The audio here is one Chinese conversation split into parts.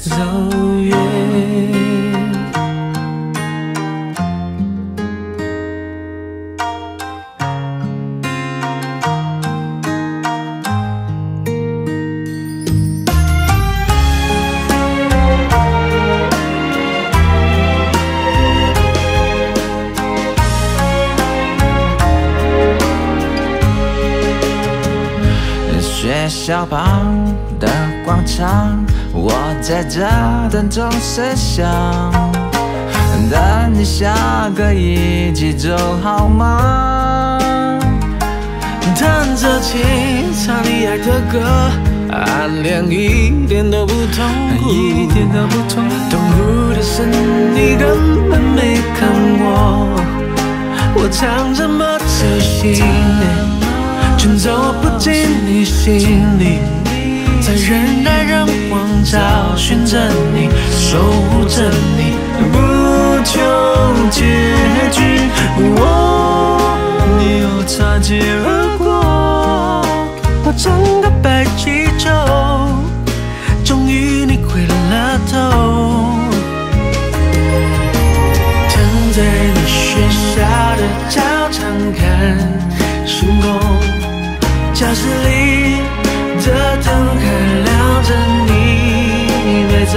走远。在这等钟声响，等你下个一起走好吗？弹着琴，唱你爱的歌，暗恋一点都不痛苦，一点都不痛苦。痛苦的是你根本没看我，我唱这么走心。却走不进你心里，在人来人往找寻着你，守护着你，不求结局。你又擦肩而过，我整个白气球，终于你回了头，躺在你学校的操场看星空。教室里着，你没走。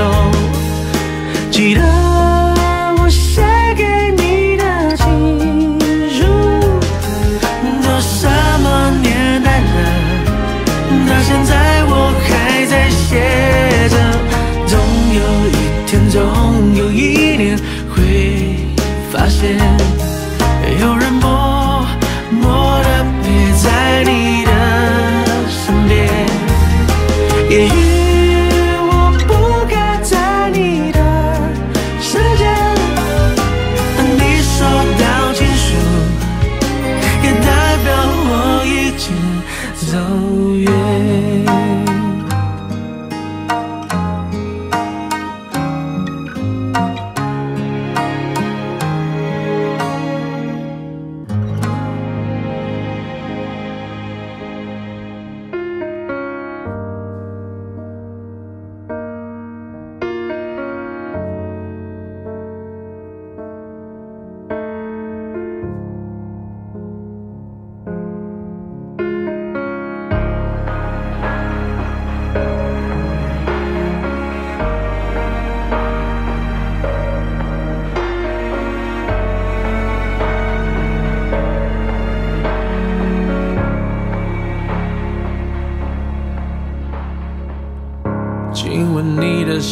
记得我写给你的情书，都什么年代了，到现在我还在写着。总有一天，总有一年会发现，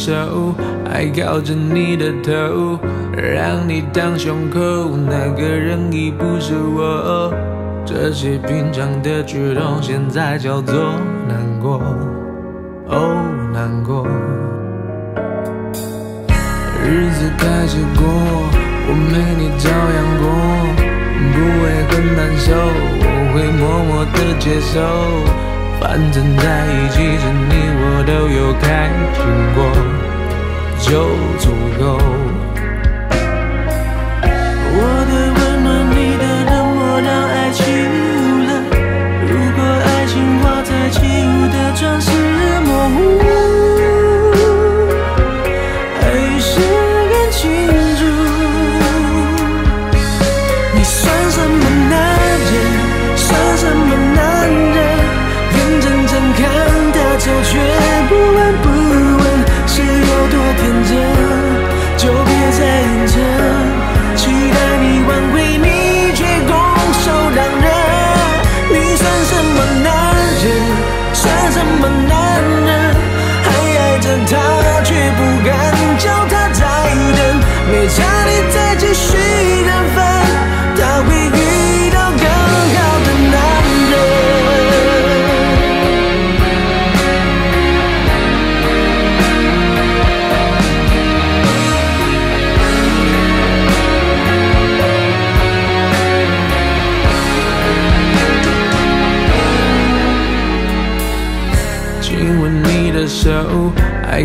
手还靠着你的头，让你当胸口，那个人已不是我。这些平常的举动，现在叫做难过，哦，难过。日子开始过，我没你照样过，不会很难受，我会默默的接受。反正在一起时，你我都有开心过，就足够。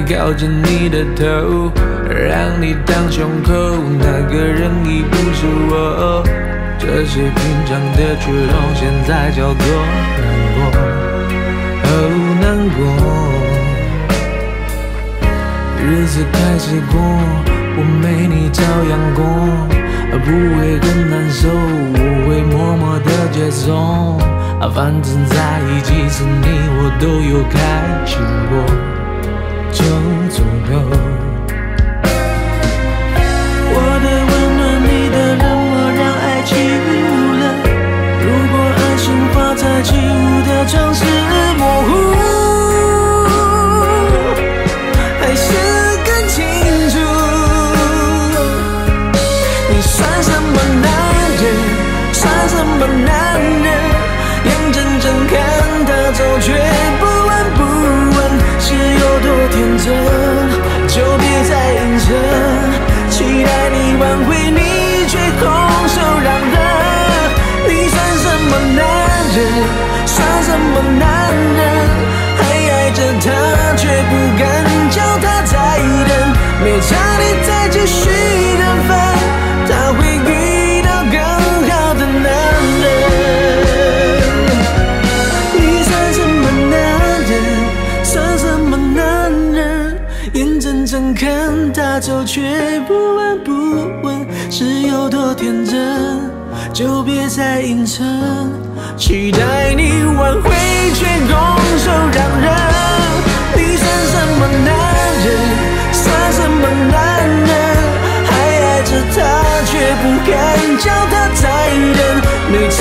靠着你的头，让你当胸口，那个人已不是我。这些平常的举动，现在叫做难过，哦，难过。日子开始过，我没你照样过，不会很难受，我会默默的接受。反正在一起时，你我都有开心过，就足够。我的温暖，你的冷漠，让爱起雾了。如果爱情画在继续等分，他会遇到更好的男人。你算什么男人？算什么男人？眼睁睁看他走，却不闻不问，是有多天真？就别再硬撑，期待你挽回，却拱手让人。你算什么男人？算什么男人？他，却不敢叫他再等。没差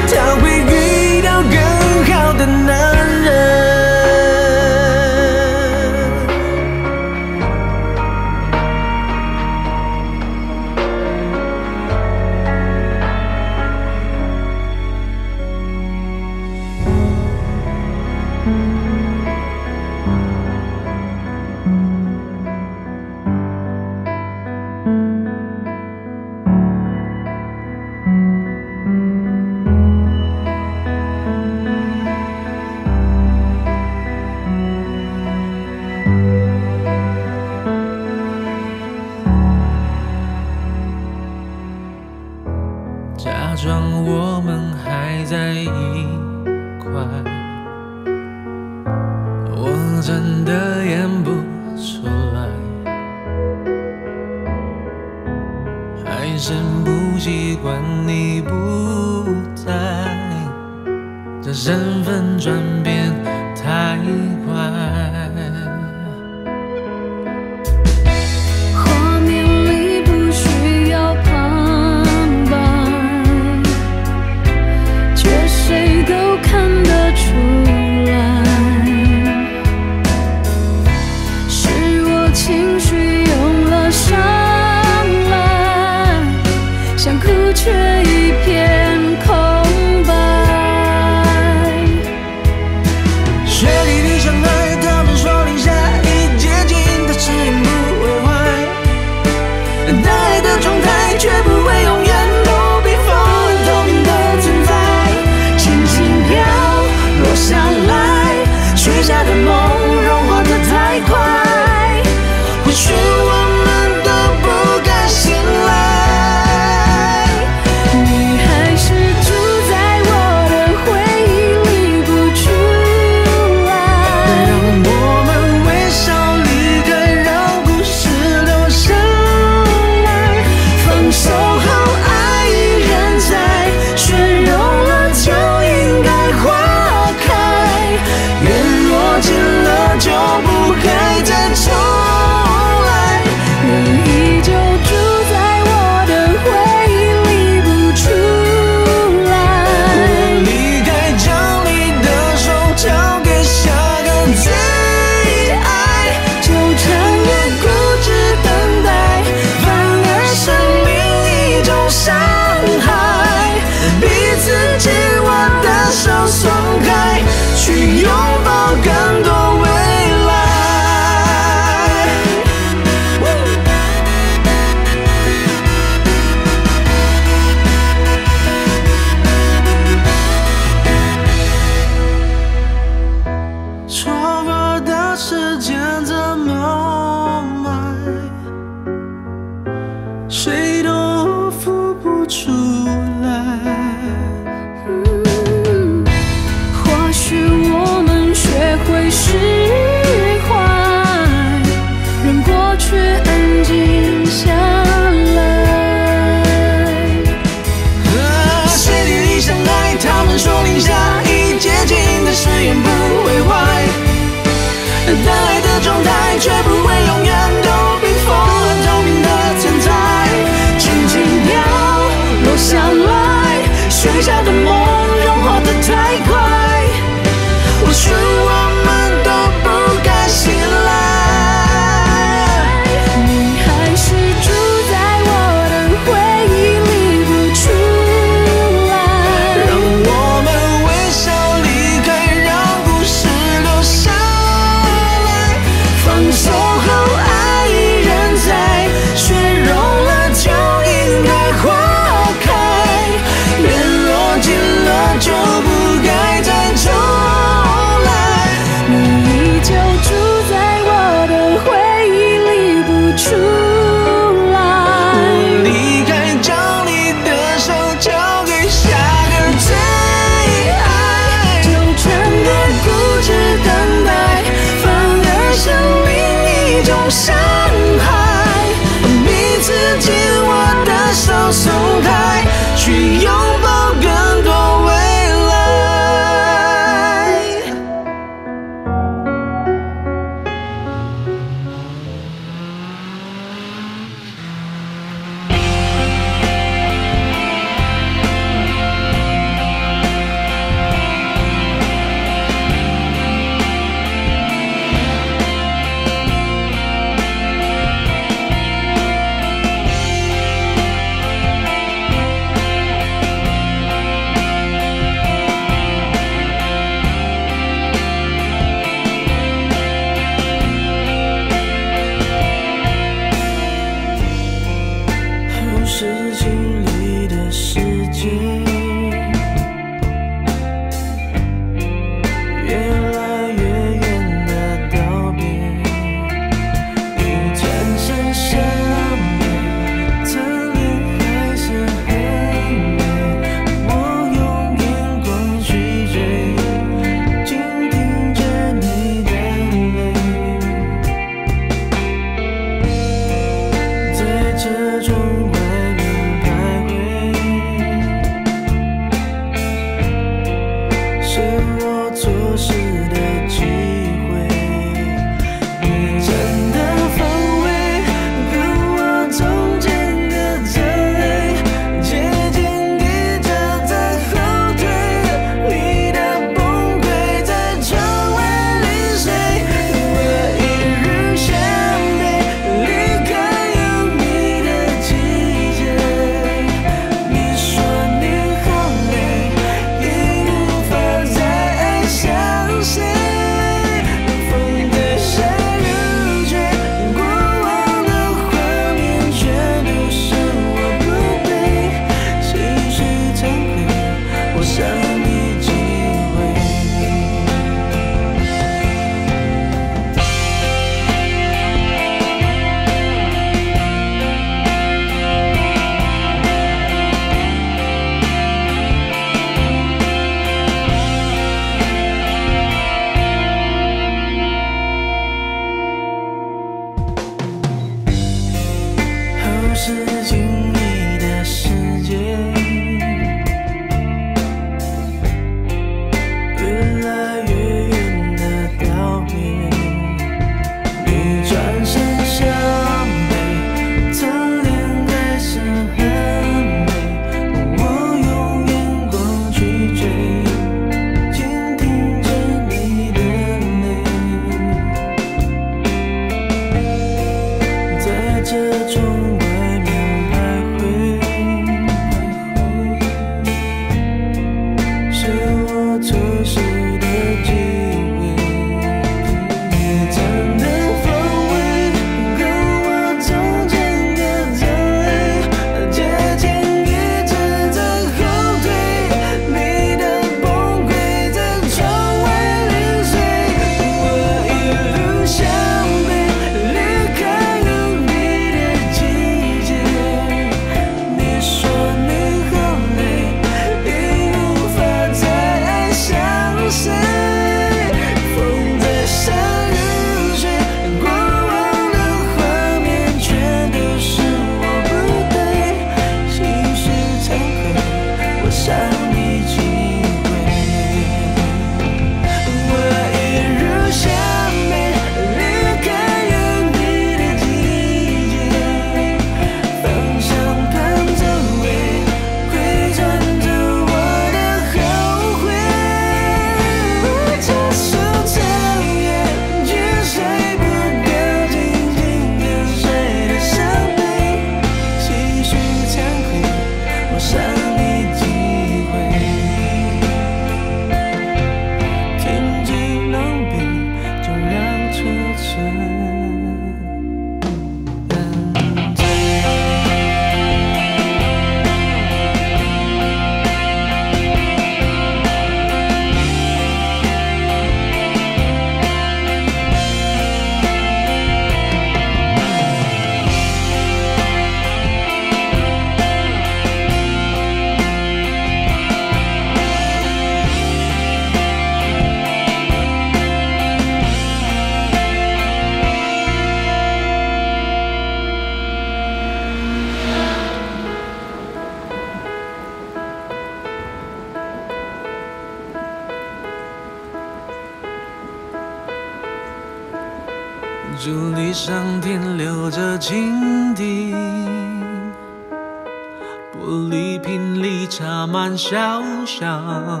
插满小小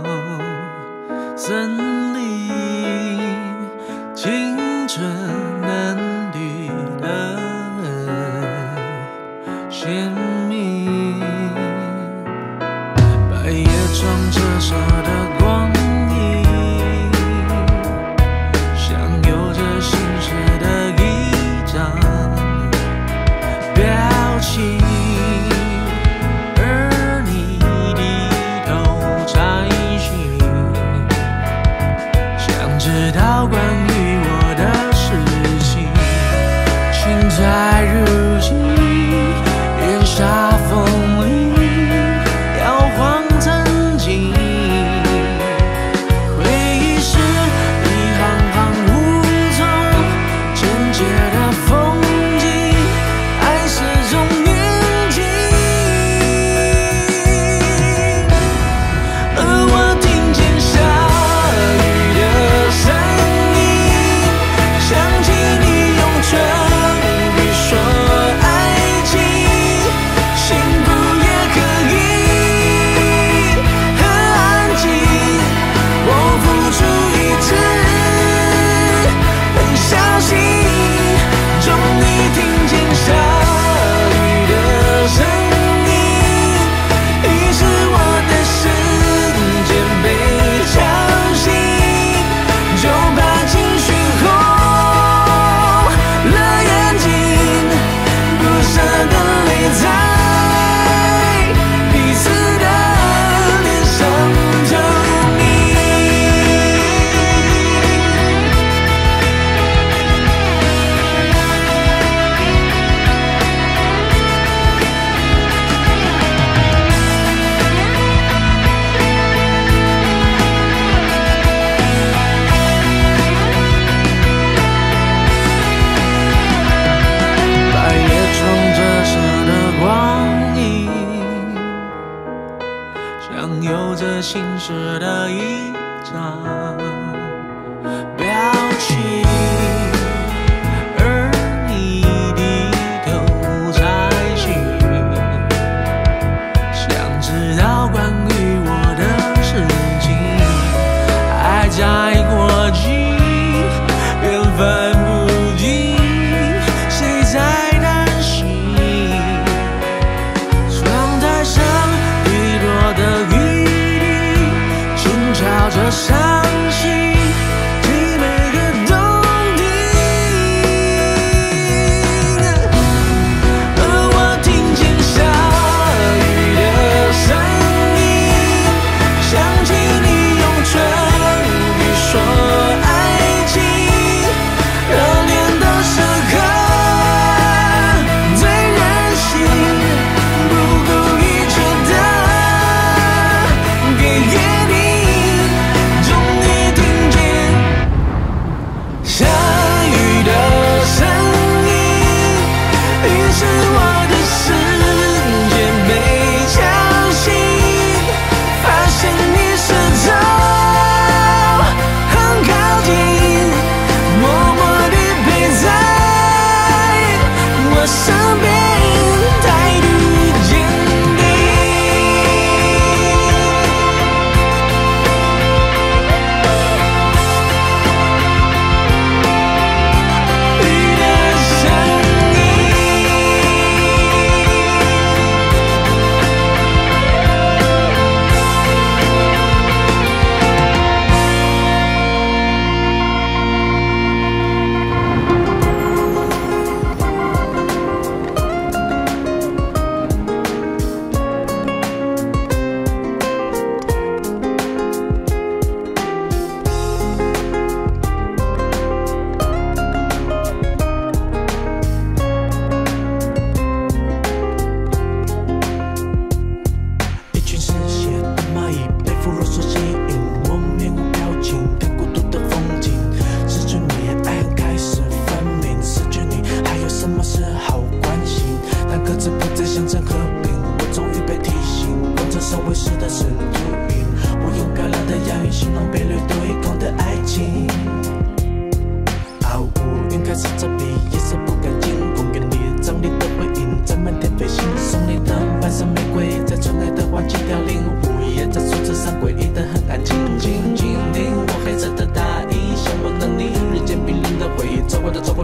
一张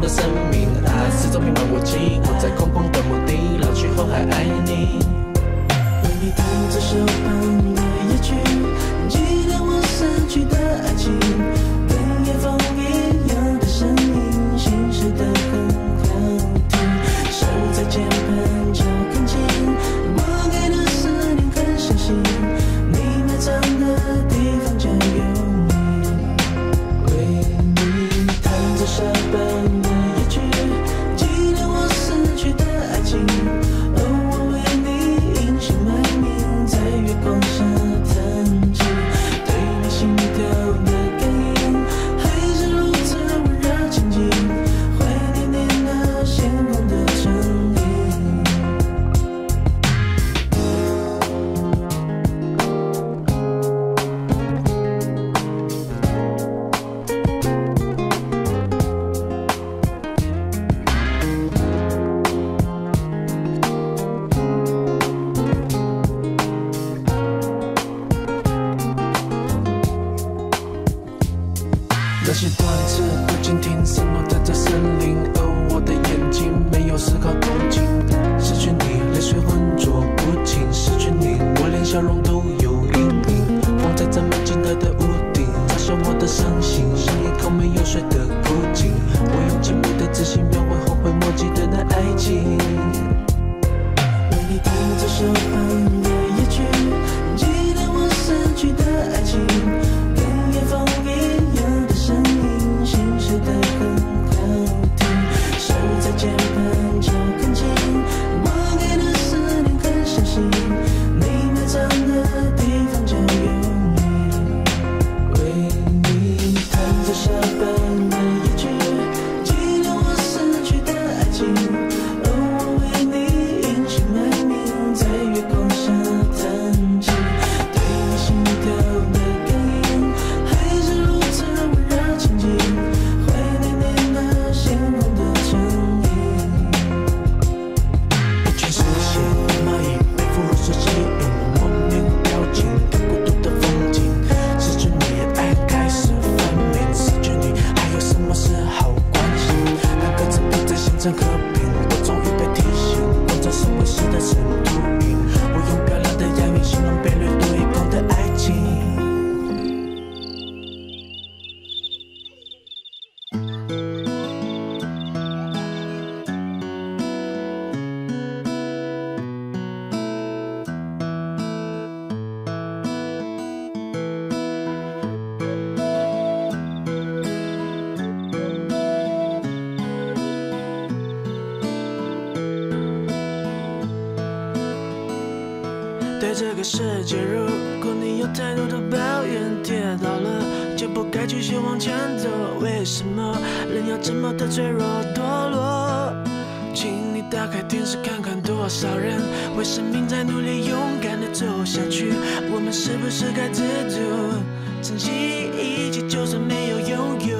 生命啊，四周弥漫雾气。我在空旷的墓地老去后，还爱你。为你弹奏肖邦的夜曲，记得我死去的。这个世界，如果你有太多的抱怨，跌倒了就不该继续往前走。为什么人要这么的脆弱堕落？请你打开电视看看，多少人为生命在努力，勇敢的走下去。我们是不是该知足，珍惜一切，就算没有拥有？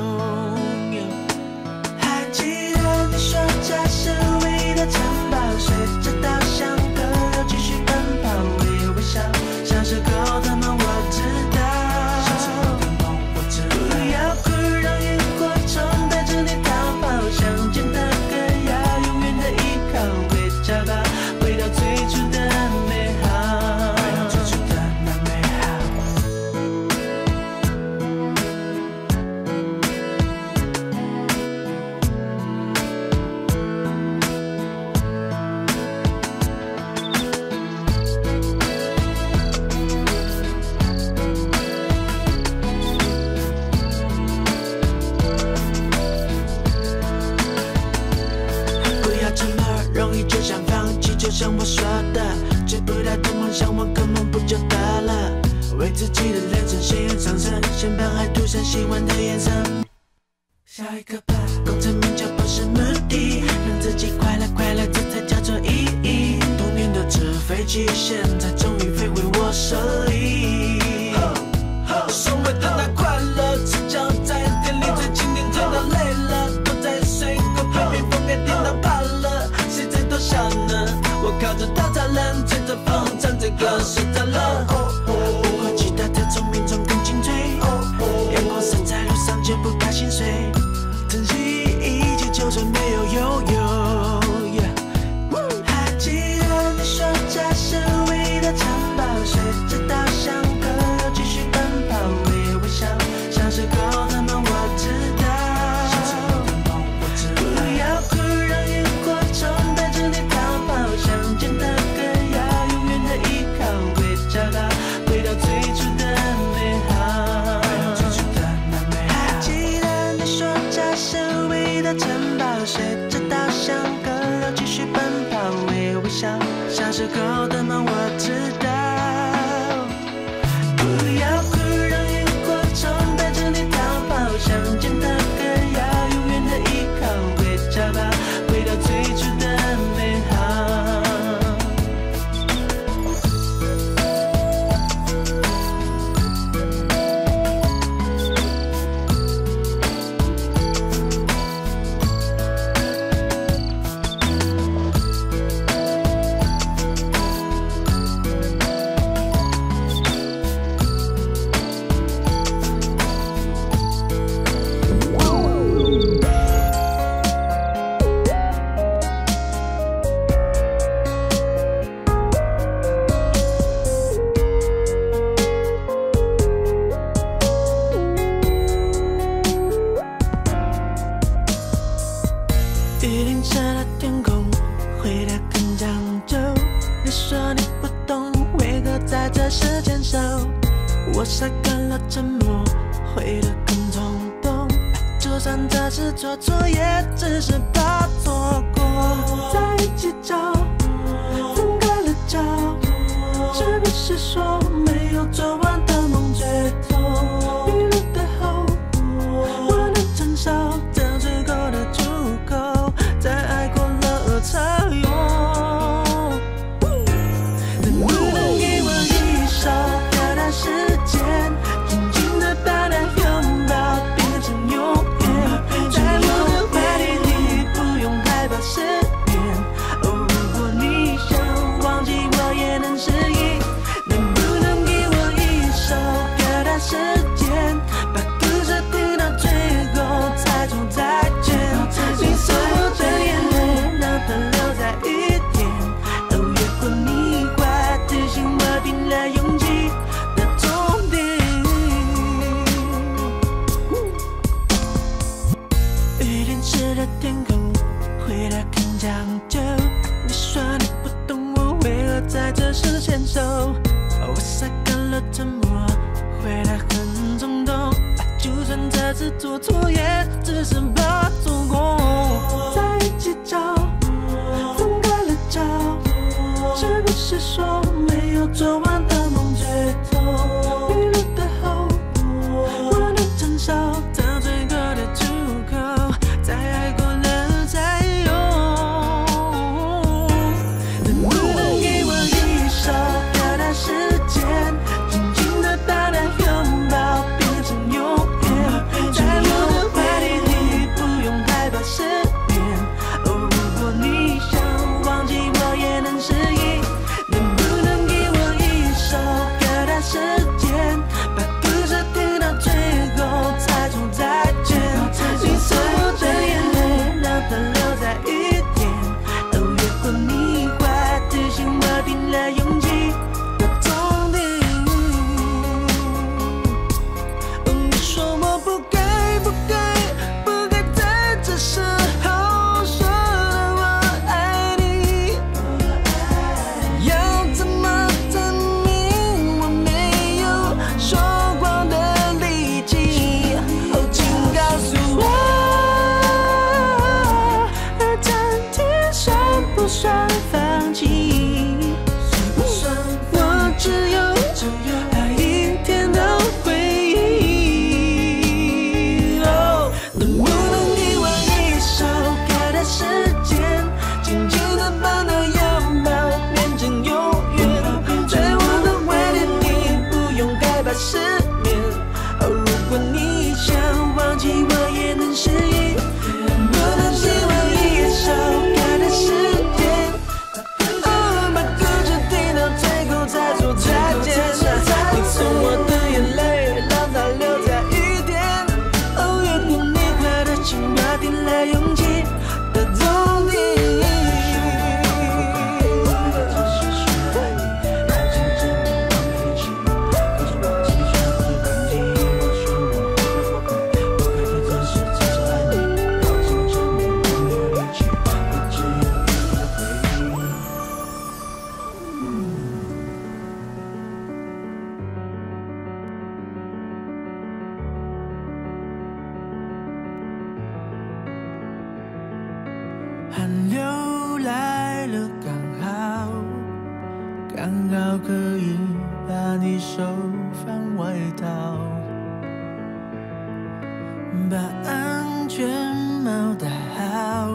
矛盾好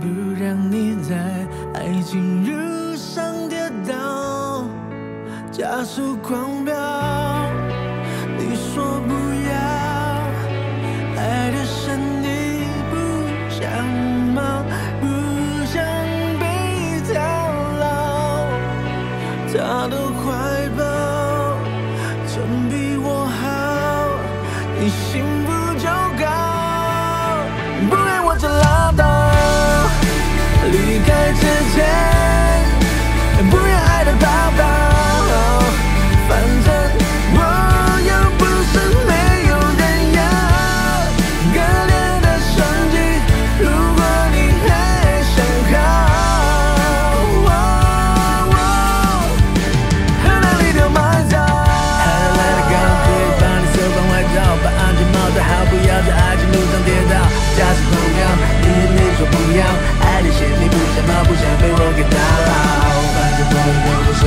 不让你在爱情路上跌倒加速狂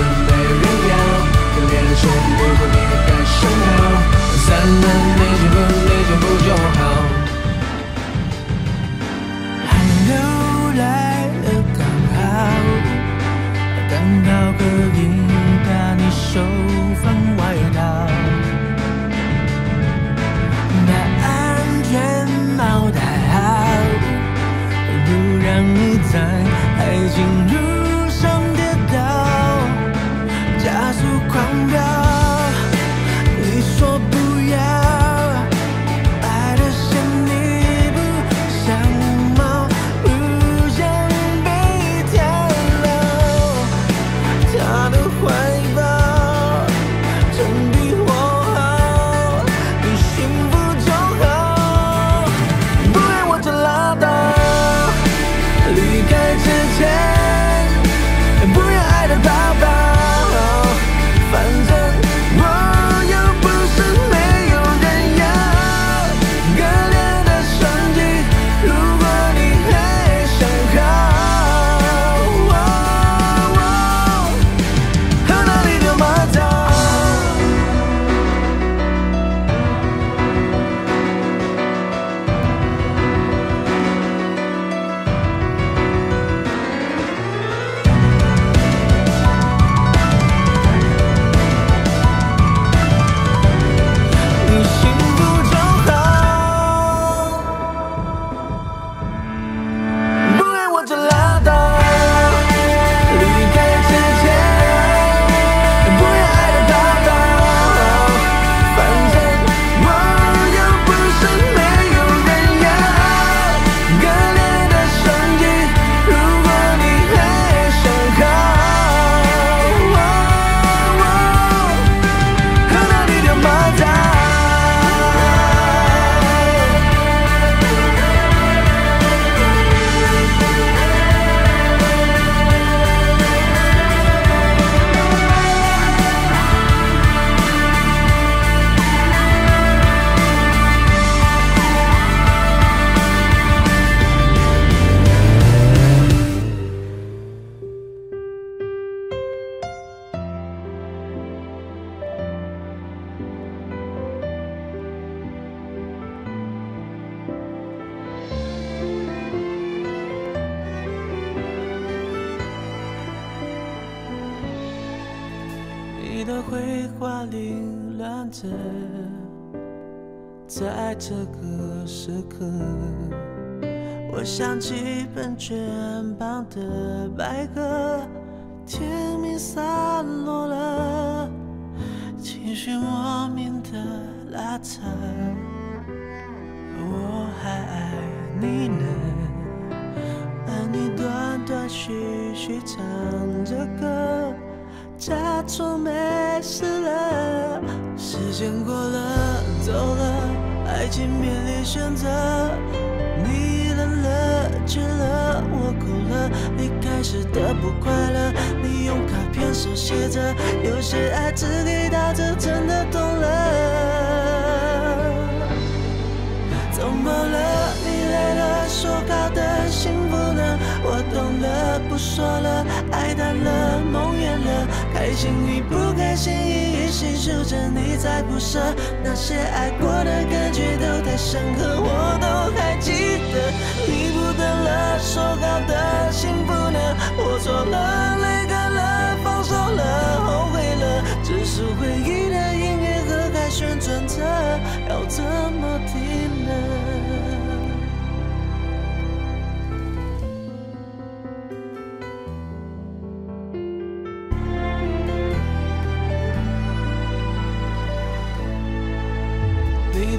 Thank you.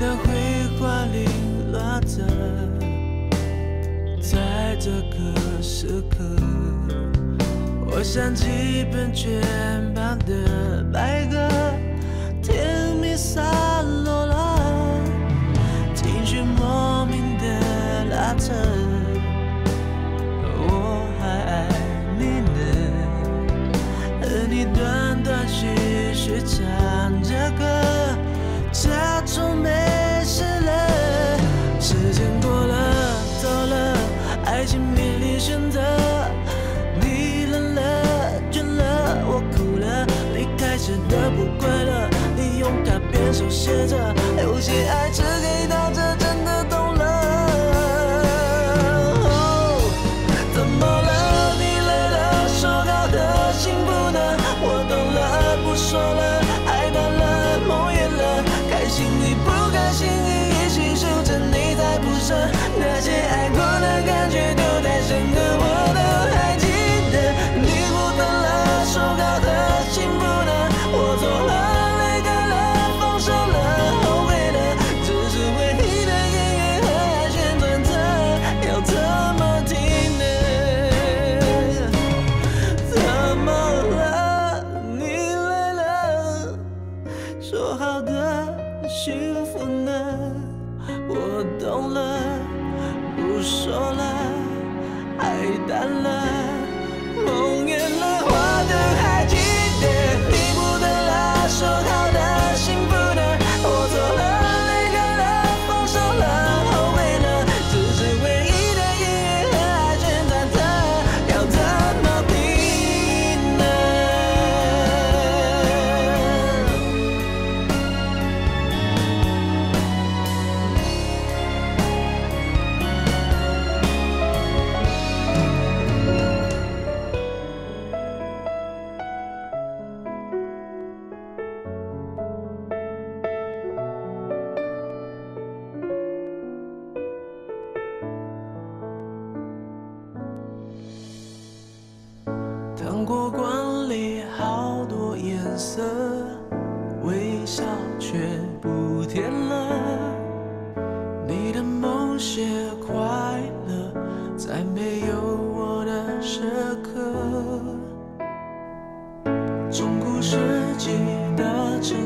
的绘画里落着，在这个时刻，我想几本卷版的白鸽，甜蜜撒。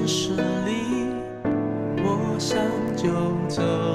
城里，我想就走。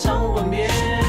场吻别。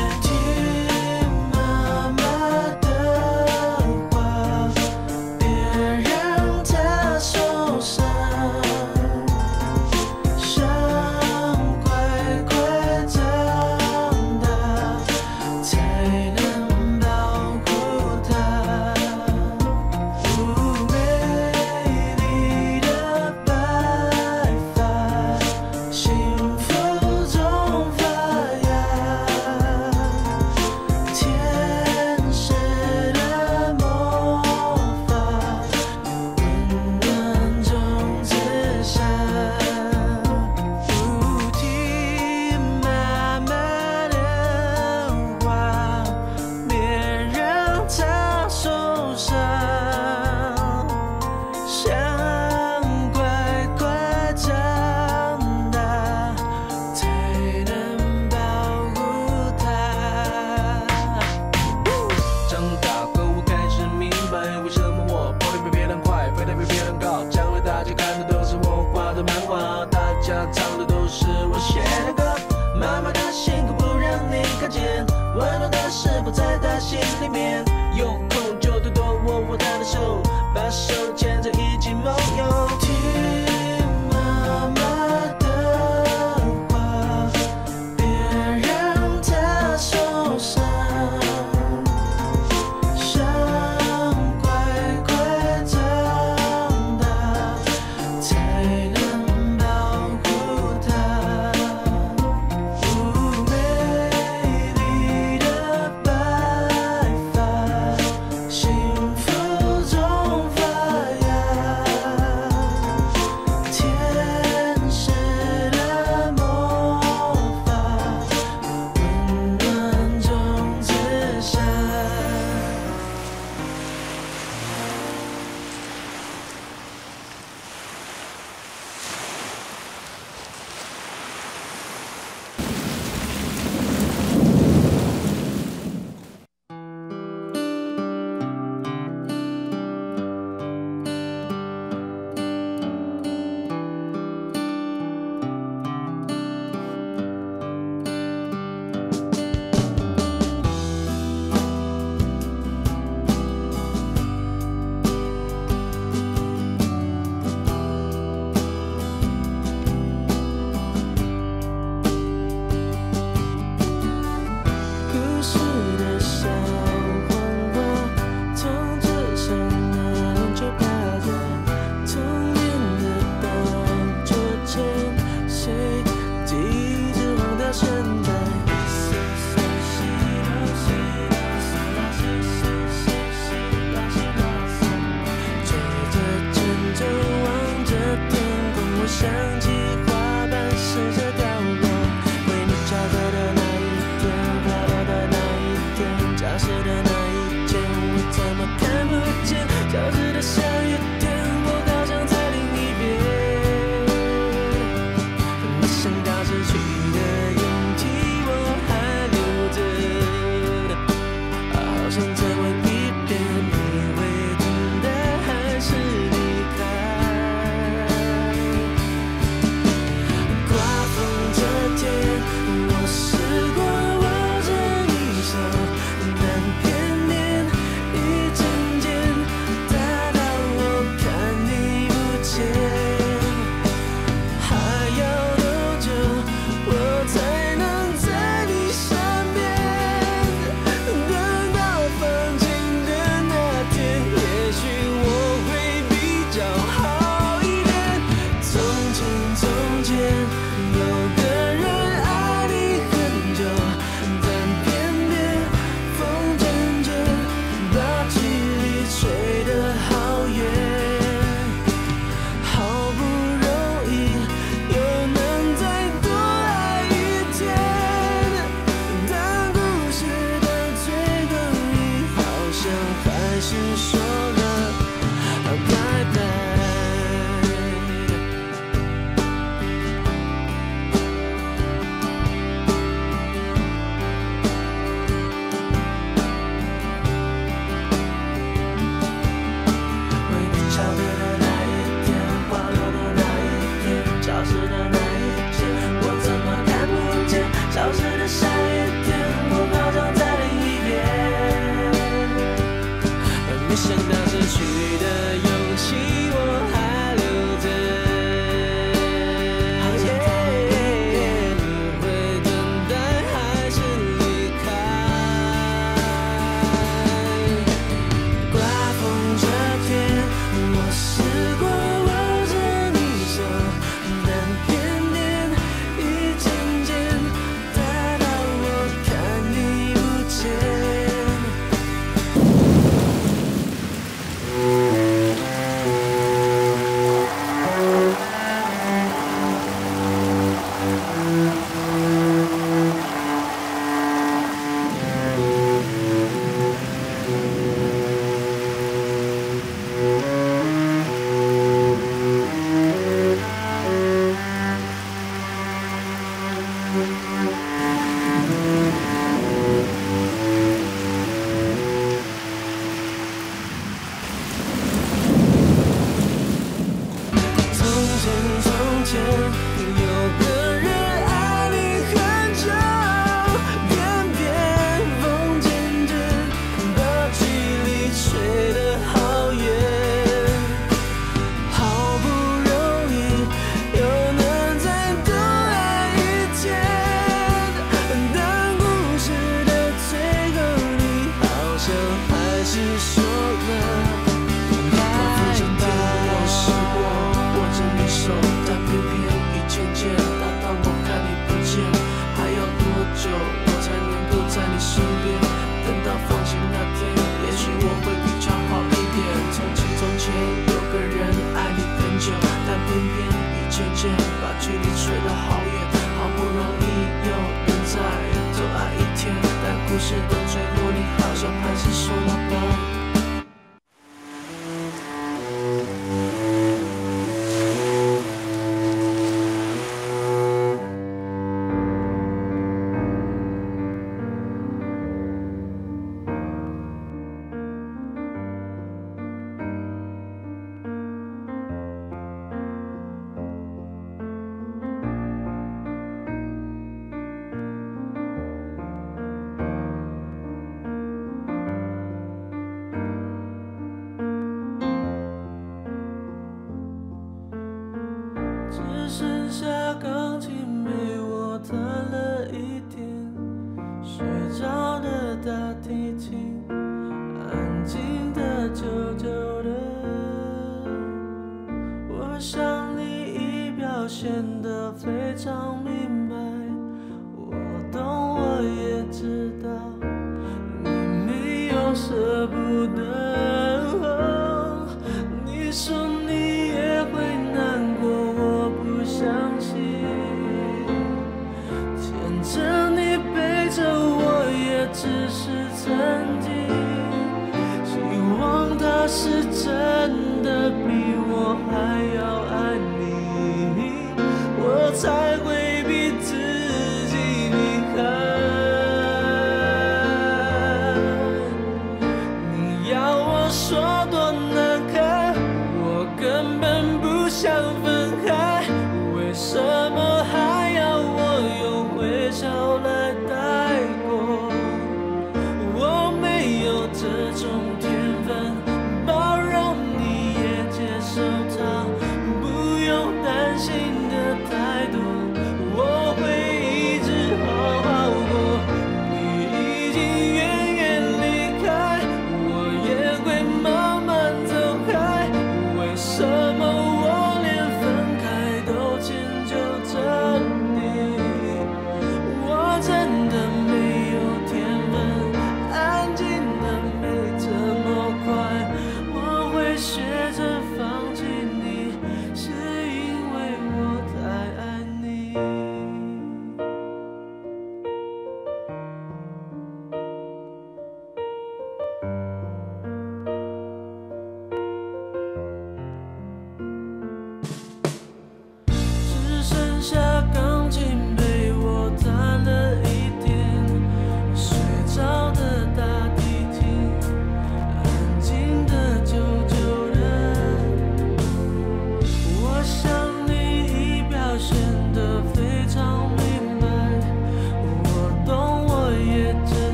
得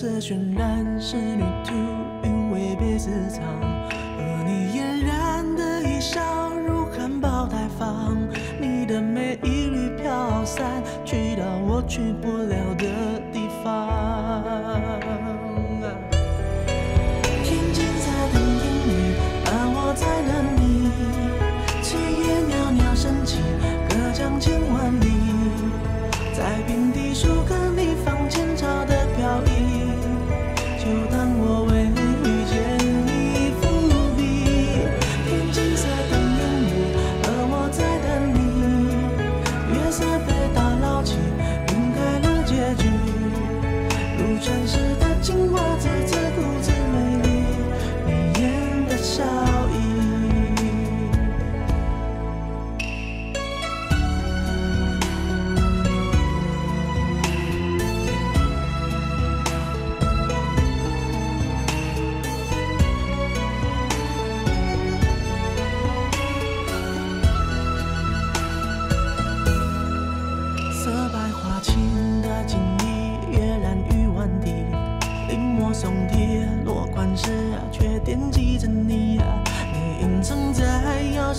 色渲染仕女图韵味被私藏而你嫣然的一笑如含苞待放你的美一缕飘散去到我去不了的地方。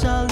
shall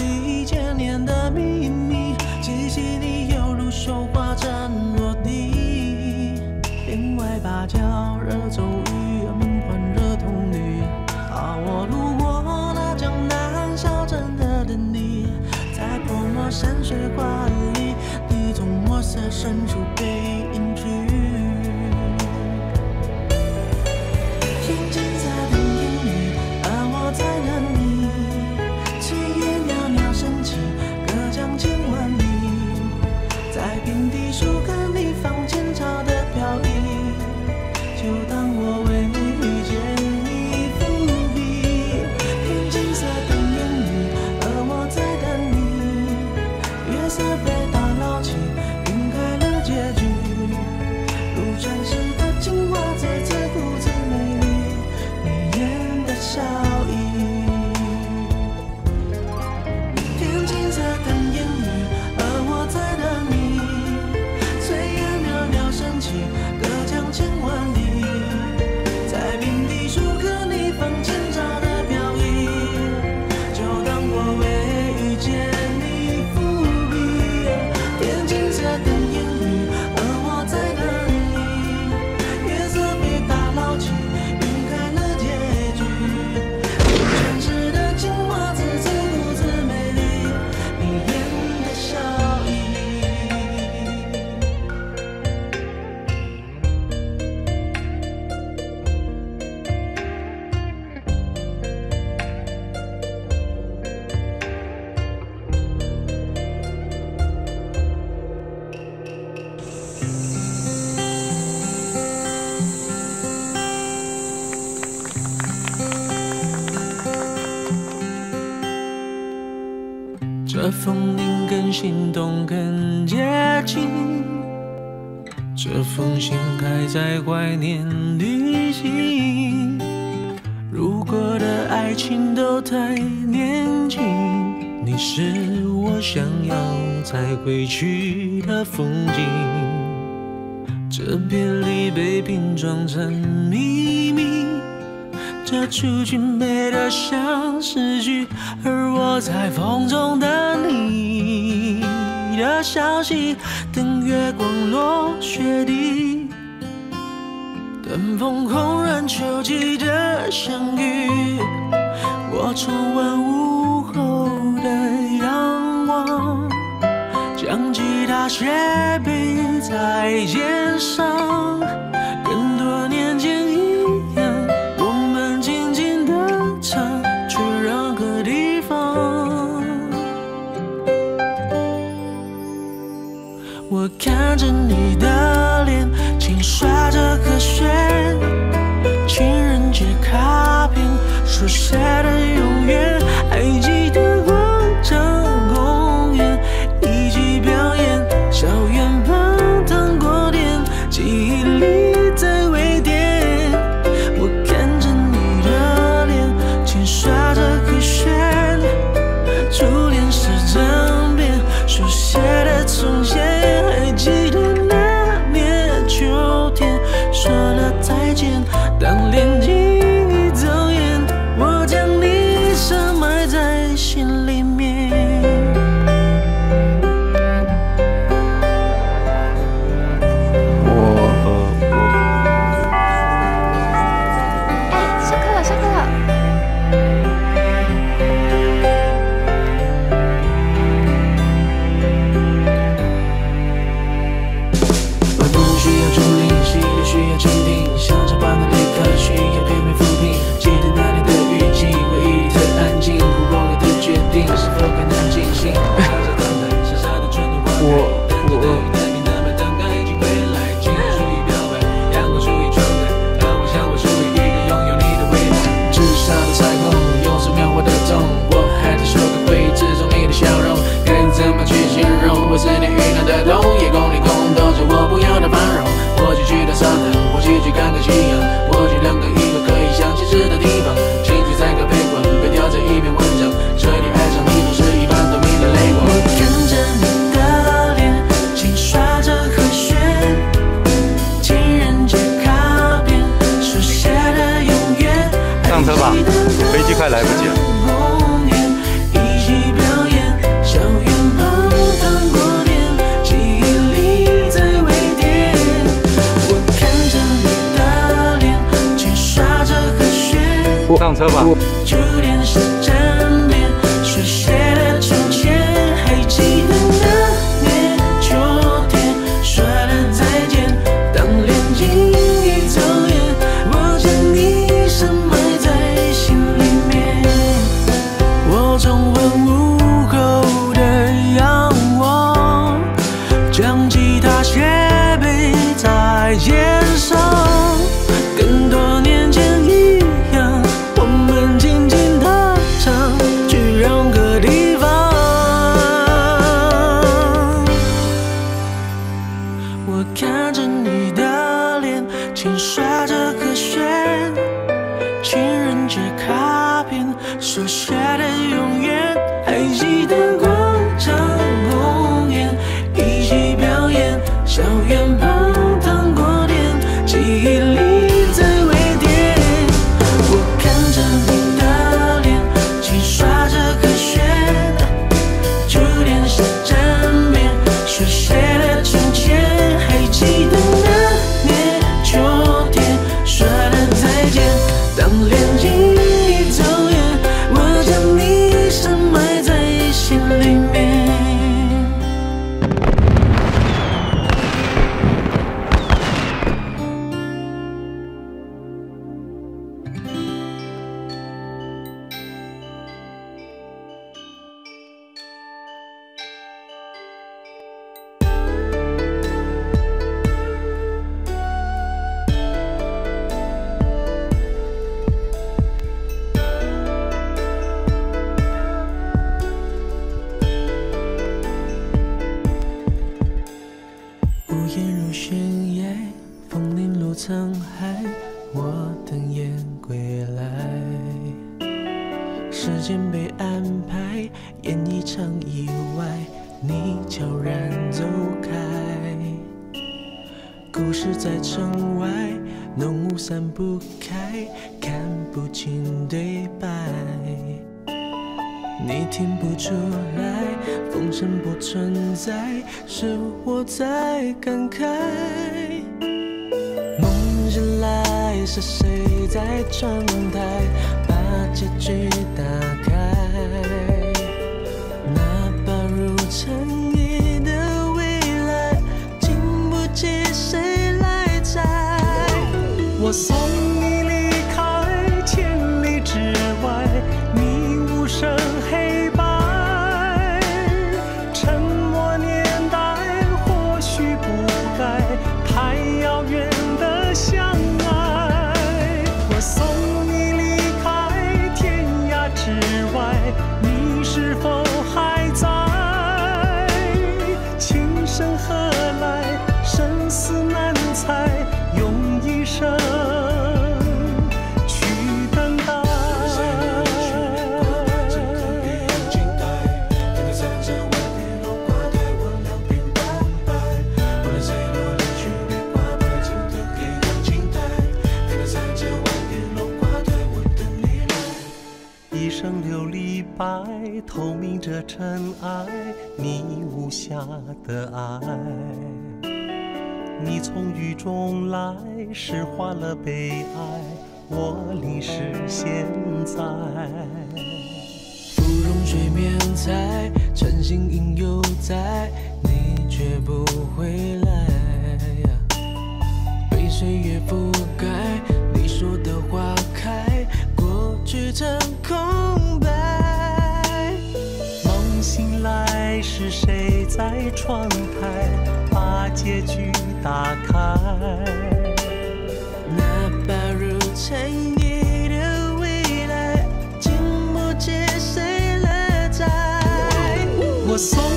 我送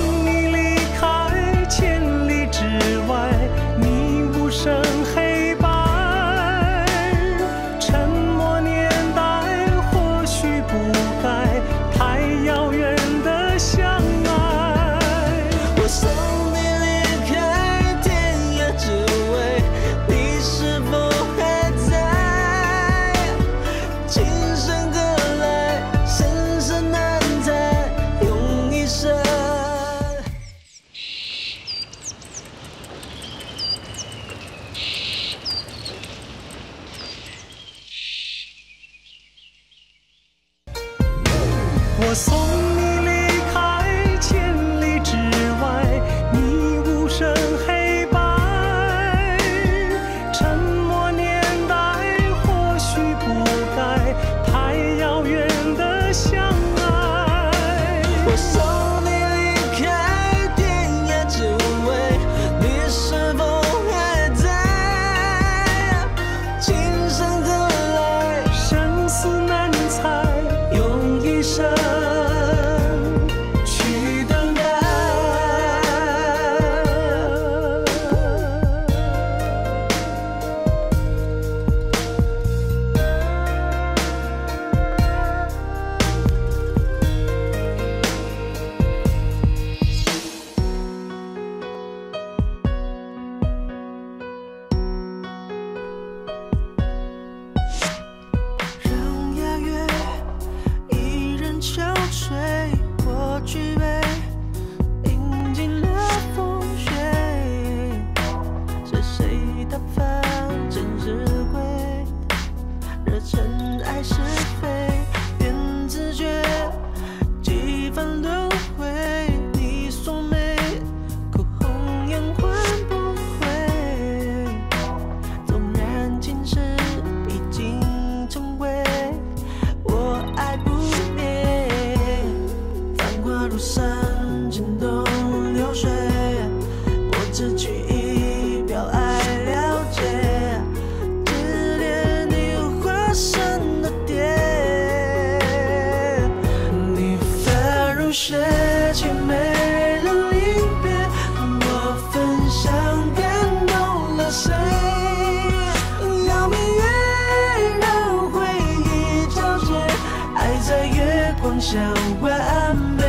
光下完美。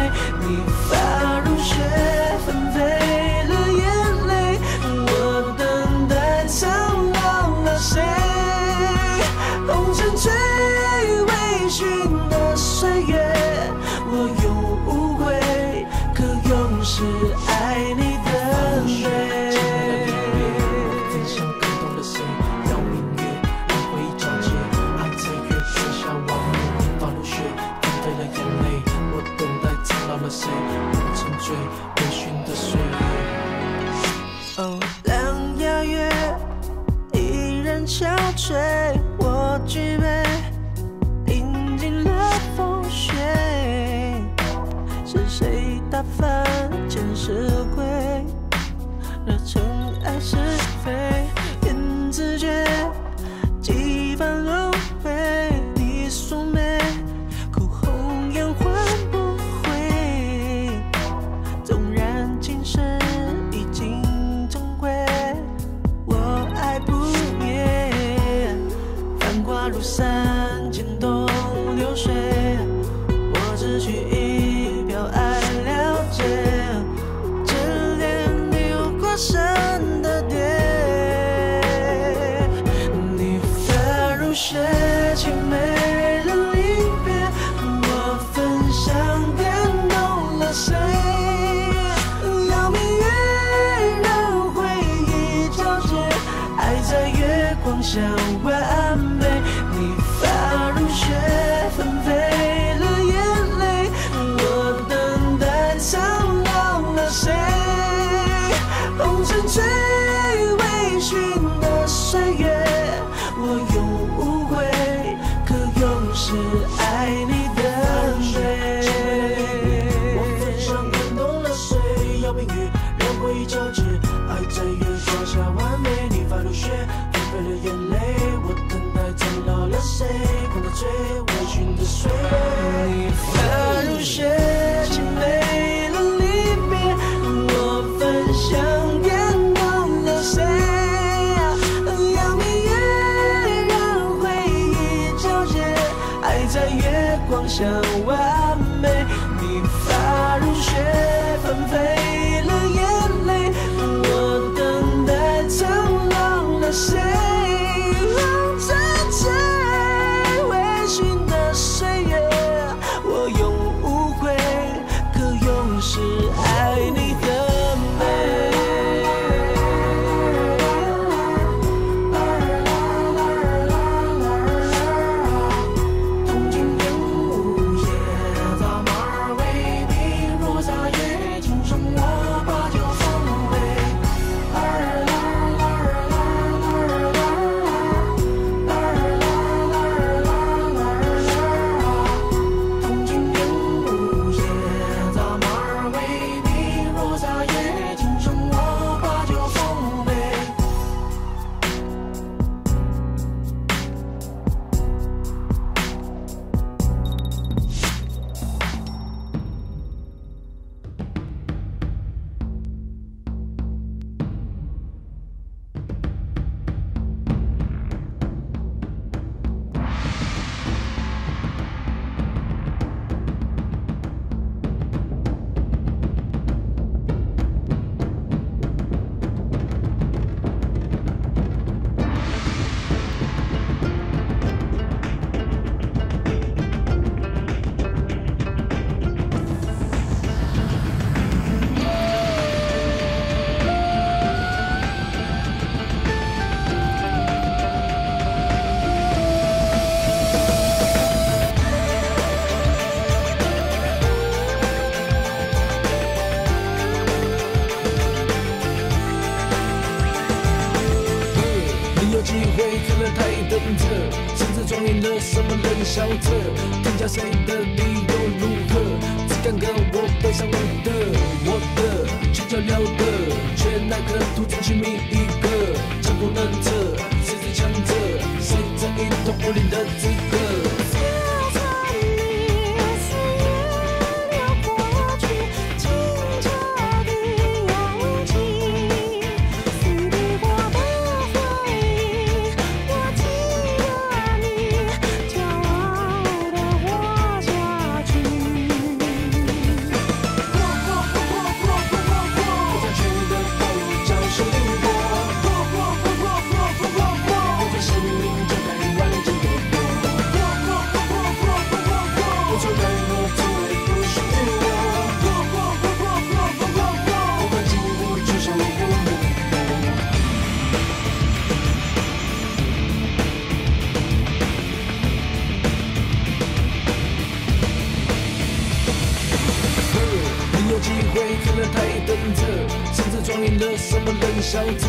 小册，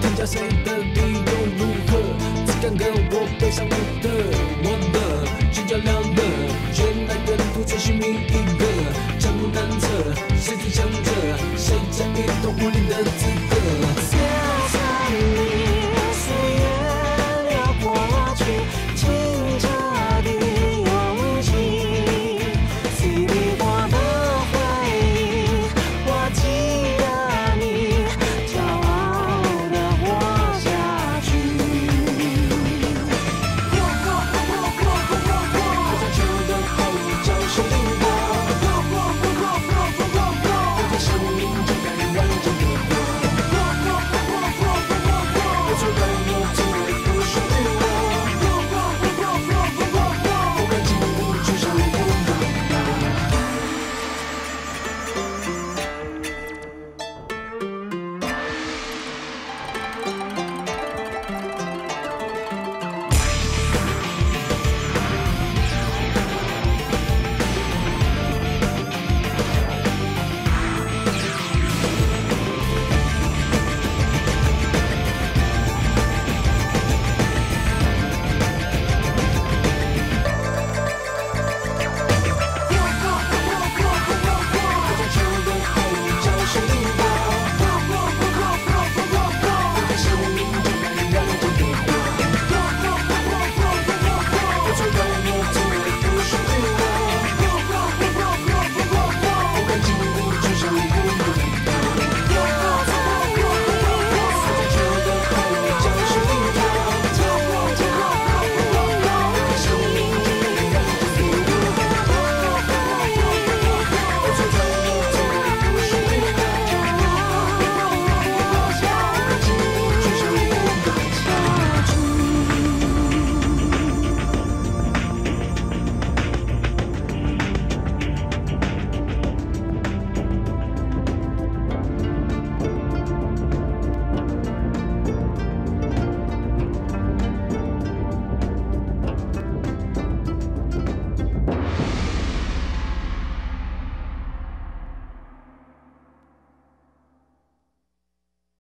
添加谁的理由如何？只敢跟我背上。